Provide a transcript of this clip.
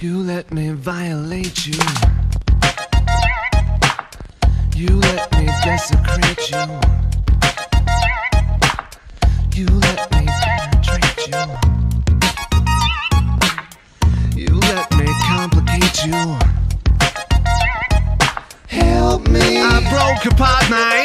You let me violate you. You let me desecrate you. You let me penetrate you. You let me complicate you. Help me. I broke apart my